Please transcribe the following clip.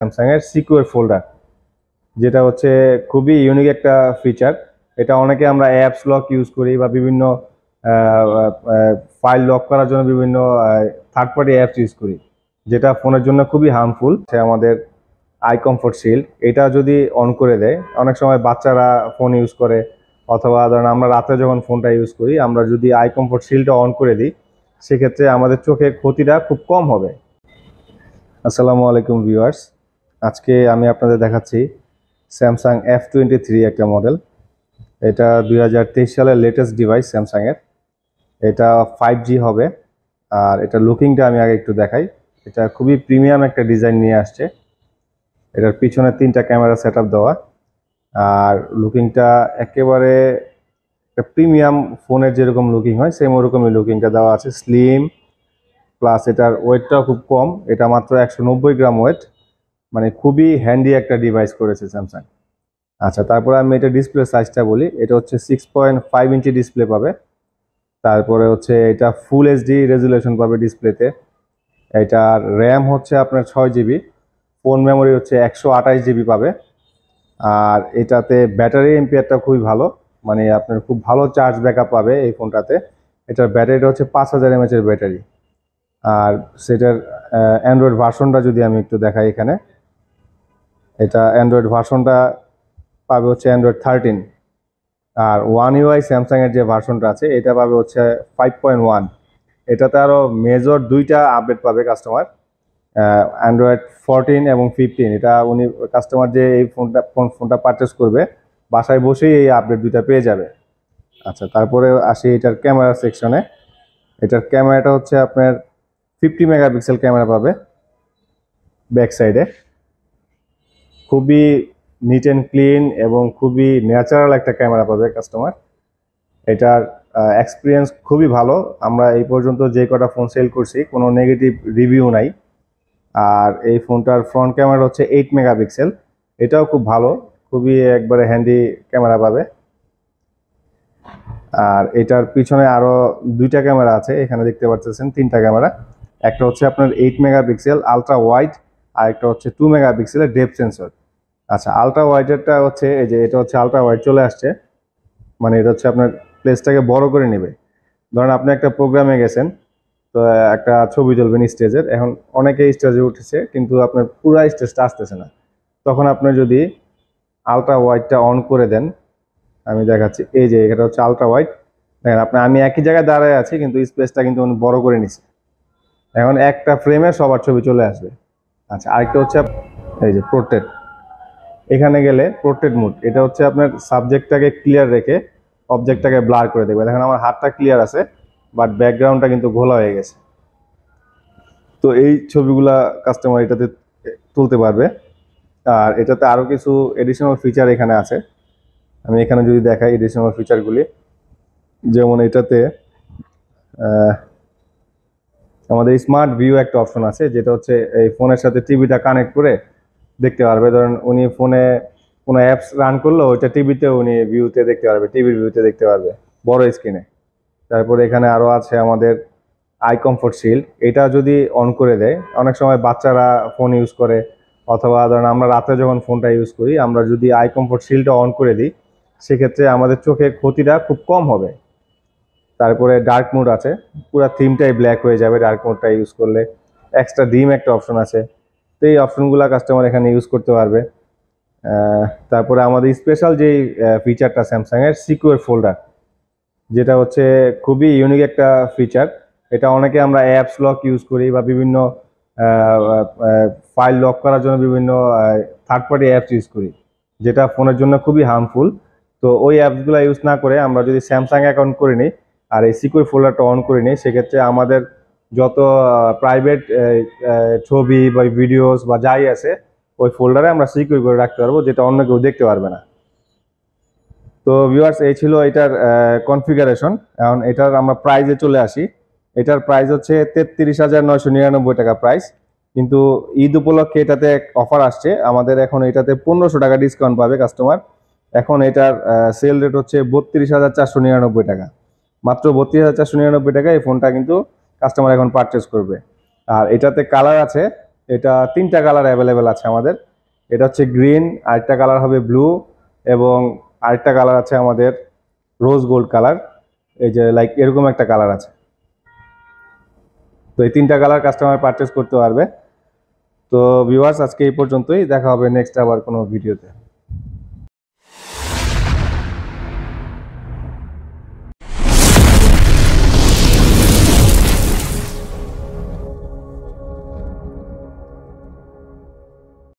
Samsung এর secure folder যেটা হচ্ছে খুবই ইউনিক একটা ফিচার এটা অনেকে আমরা অ্যাপস লক ইউজ করি বা বিভিন্ন ফাইল লক করার জন্য বিভিন্ন থার্ড পার্টি অ্যাপস ইউজ করি, যেটা ফোনের জন্য খুবই হার্মফুল সে আমাদের আই কমফোর্ট শিল্ড এটা যদি অন করে দেয়, অনেক সময় বাচ্চারা ফোন ইউজ করে, অথবা ধরেন আমরা রাতে যখন ফোনটা ইউজ করি, আমরা যদি আই কমফোর্ট শিল্ডটা অন করে দিই, সেক্ষেত্রে আমাদের চোখের ক্ষতিটা খুব কম হবে। আসসালামু আলাইকুম ভিউয়ার্স আজকে আমি আপনাদের দেখাচ্ছি স্যামসাং এফ টোয়েন্টি থ্রি একটা মডেল এটা দু হাজার তেইশ সালের লেটেস্ট ডিভাইস স্যামসাংয়ের এটা ফাইভ জি হবে, আর এটা লুকিংটা আমি আগে একটু দেখাই। এটা খুবই প্রিমিয়াম একটা ডিজাইন নিয়ে আসছে। এটার পিছনে তিনটা ক্যামেরা সেট দেওয়া। আর লুকিংটা একেবারে একটা প্রিমিয়াম ফোনের যেরকম লুকিং হয় সেম ওরকমই লুকিংটা দেওয়া আছে। স্লিম প্লাস এটার ওয়েটটাও খুব কম। এটা মাত্র একশো নব্বই গ্রাম ওয়েট মানে খুবই হ্যান্ডি একটা ডিভাইস করেছে স্যামসাং আচ্ছা তারপরে আমি এটা ডিসপ্লে সাইজটা বলি। এটা হচ্ছে six point five inch display পাবে। তারপরে হচ্ছে এটা ফুল এইচডি রেজুলেশন পাবে ডিসপ্লেতে এটার র্যাম হচ্ছে আপনার ছয় জিবি ফোন মেমোরি হচ্ছে একশো আঠাশ জিবি পাবে। আর এটাতে ব্যাটারি এমপিআরটা খুবই ভালো। মানে আপনার খুব ভালো চার্জ ব্যাকআপ পাবে এই ফোনটাতে এটার ব্যাটারিটা হচ্ছে পাঁচ হাজার এমএচের ব্যাটারি আর সেটার অ্যান্ড্রয়েড ভার্সনটা যদি আমি একটু দেখাই এখানে। এটা অ্যান্ড্রয়েড ভার্সনটা পাবে হচ্ছে অ্যান্ড্রয়েড থার্টিন আর ওয়ান ইউআই স্যামসাংয়ের যে ভার্সনটা আছে, এটা পাবে হচ্ছে ফাইভ পয়েন্ট ওয়ান এটাতে আরও মেজর দুইটা আপডেট পাবে কাস্টমার অ্যান্ড্রয়েড ফোরটিন এবং ফিফটিন এটা উনি কাস্টমার যে এই ফোনটা ফোন ফোনটা পারচেস করবে, বাসায় বসেই এই আপডেট দুইটা পেয়ে যাবে। আচ্ছা তারপরে আসি এটার ক্যামেরা সেকশনে এটার ক্যামেরাটা হচ্ছে আপনার ফিফটি মেগাপিক্সেল ক্যামেরা পাবে ব্যাক সাইডে খুবই নিট অ্যান্ড ক্লিন এবং খুবই ন্যাচারাল একটা ক্যামেরা পাবে কাস্টমার এটার এক্সপিরিয়েন্স খুবই ভালো। আমরা এই পর্যন্ত যে কটা ফোন সেল করছি, কোনো নেগেটিভ রিভিউ নাই। আর এই ফোনটার ফ্রন্ট ক্যামেরা হচ্ছে এইট মেগাপিক্সেল এটাও খুব ভালো, খুবই একবারে হ্যান্ডি ক্যামেরা পাবে। আর এটার পিছনে আরও দুইটা ক্যামেরা আছে, এখানে দেখতে পাচ্ছেন তিনটা ক্যামেরা একটা হচ্ছে আপনার এইট মেগাপিক্সেল আলট্রা ওয়াইড আর একটা হচ্ছে টু মেগাপিক্সেলের ডেপ সেন্সর আচ্ছা আলট্রা ওয়াইডেরটা হচ্ছে, এই যে এটা হচ্ছে আলট্রা ওয়াইড চলে আসছে মানে এটা হচ্ছে আপনার প্লেসটাকে বড় করে নেবে। ধরেন আপনি একটা প্রোগ্রামে গেছেন, তো একটা ছবি তুলবেন স্টেজের, এখন অনেকে স্টেজে উঠেছে, কিন্তু আপনার পুরো স্টেজটা আসতেছে না। তখন আপনি যদি আলট্রা ওয়াইডটা অন করে দেন, আমি দেখাচ্ছি, এই যে এটা হচ্ছে আলট্রা ওয়াইড দেখেন আপনি, আমি একই জায়গায় দাঁড়ায় আছি, কিন্তু স্পেসটা কিন্তু বড় করে নিছে। এখন একটা ফ্রেমে সবার ছবি চলে আসবে। আচ্ছা আরেকটা হচ্ছে এই যে প্রোটেট এখানে গেলে প্রোটেট মুড এটা হচ্ছে আপনার সাবজেক্টটাকে ক্লিয়ার রেখে অবজেক্টটাকে ব্লার করে দেবে দেখেন আমার হাতটা ক্লিয়ার আছে বাট ব্যাকগ্রাউন্ডটা কিন্তু ঘোলা হয়ে গেছে। তো এই ছবিগুলা কাস্টমার এটাতে তুলতে পারবে। আর এটাতে আরও কিছু এডিশনাল ফিচার এখানে আছে। আমি এখানে যদি দেখাই এডিশনাল ফিচারগুলি যেমন এটাতে আমাদের স্মার্ট ভিউ একটা অপশন আছে, যেটা হচ্ছে এই ফোনের সাথে টিভিটা কানেক্ট করে দেখতে পারবে। ধরেন উনি ফোনে কোনো অ্যাপস রান করল, ওইটা টিভিতে উনি ভিউতে দেখতে পারবে টিভির ভিউতে দেখতে পারবে, বড় স্ক্রিনে তারপরে এখানে আরও আছে আমাদের আই কমফোর্ট শিল্ড এটা যদি অন করে দেয়, অনেক সময় বাচ্চারা ফোন ইউজ করে, অথবা ধরেন আমরা রাতে যখন ফোনটা ইউজ করি, আমরা যদি আই কমফোর্ট শিল্ডটা অন করে দিই, সেক্ষেত্রে আমাদের চোখের ক্ষতিটা খুব কম হবে। তারপরে ডার্ক মোড আছে। পুরো থিমটাই ব্ল্যাক হয়ে যাবে ডার্ক মোডটা ইউজ করলে। এক্সট্রা ডিম একটা অপশন আছে। তো এই অপশনগুলো কাস্টমার এখানে ইউজ করতে পারবে। তারপরে আমাদের স্পেশাল যেই ফিচারটা স্যামসাংয়ের সিকিউর ফোল্ডার যেটা হচ্ছে খুবই ইউনিক একটা ফিচার এটা অনেকে আমরা অ্যাপস লক ইউজ করি বা বিভিন্ন ফাইল লক করার জন্য বিভিন্ন থার্ড পার্টি অ্যাপস ইউজ করি। যেটা ফোনের জন্য খুবই হার্মফুল তো ওই অ্যাপসগুলো ইউজ না করে আমরা যদি স্যামসাং অ্যাকাউন্ট করে নিই আর এই সিকিউর ফোল্ডারটা অন করে নিই, সেক্ষেত্রে আমাদের যত প্রাইভেট ছবি বা ভিডিওস বা যাই আছে, ওই ফোল্ডারে আমরা সিকিউর করে রাখতে পারব, যেটা অন্য কেউ দেখতে পারবে না। তো ভিউয়ার্স এই ছিল এটার কনফিগারেশন এখন এটার আমরা প্রাইজে চলে আসি। এটার প্রাইস হচ্ছে তেত্রিশ হাজার নয়শো নিরানব্বই টাকা প্রাইস কিন্তু ঈদ উপলক্ষে এটাতে অফার আসছে। আমাদের এখন এটাতে পনেরোশো টাকা ডিসকাউন্ট পাবে কাস্টমার এখন এটার সেল রেট হচ্ছে বত্রিশ হাজার চারশো নিরানব্বই টাকা। মাত্র বত্রিশ হাজার চারশো নিরানব্বই টাকা এই ফোনটা কিন্তু কাস্টমার এখন পারচেস করবে। আর এটাতে কালার আছে, এটা তিনটা কালার অ্যাভেলেবেল আছে আমাদের। এটা হচ্ছে গ্রিন আরেকটা কালার হবে ব্লু এবং আরেকটা কালার আছে আমাদের রোজ গোল্ড কালার এই যে লাইক এরকম একটা কালার আছে। তো এই তিনটা কালার কাস্টমার পারচেস করতে পারবে। তো ভিউয়ার্স আজকে এই পর্যন্তই। দেখা হবে নেক্সট আবার কোনো ভিডিওতে